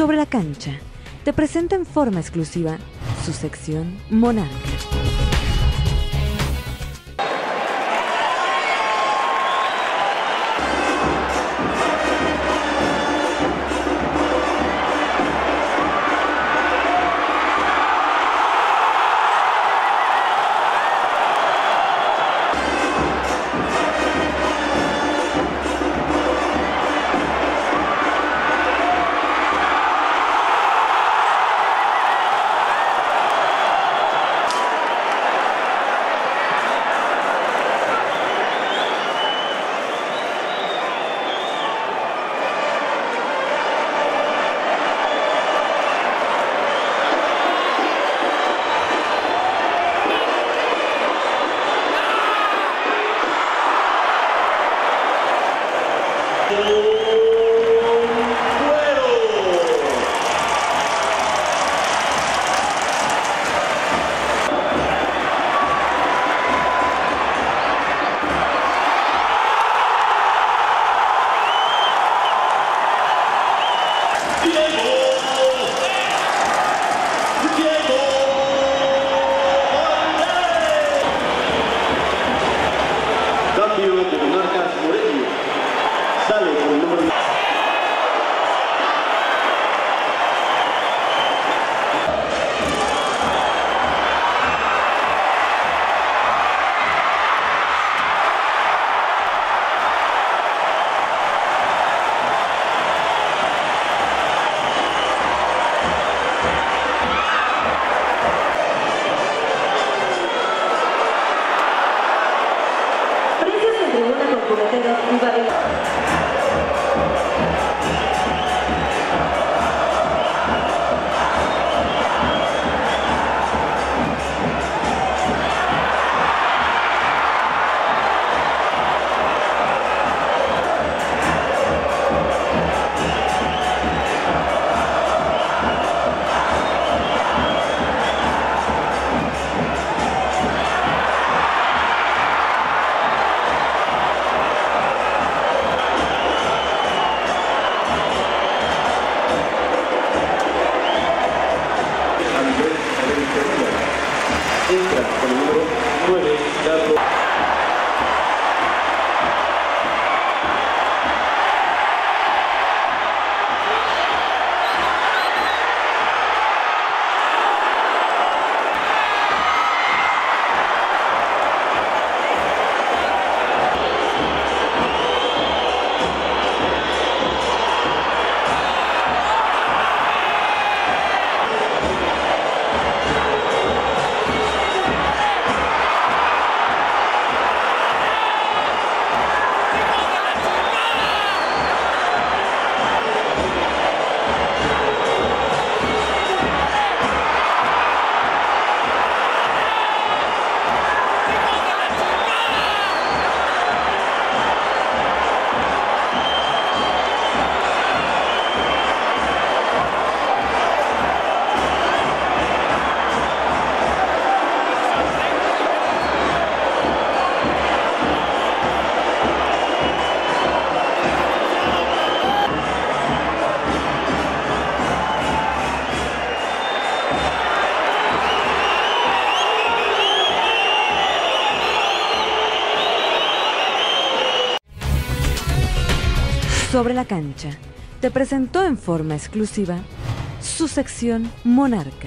Sobre la cancha, te presenta en forma exclusiva su sección Monarca. Sale con el número tribuna con cubeteros y. Sobre la cancha, te presentó en forma exclusiva su sección Monarca.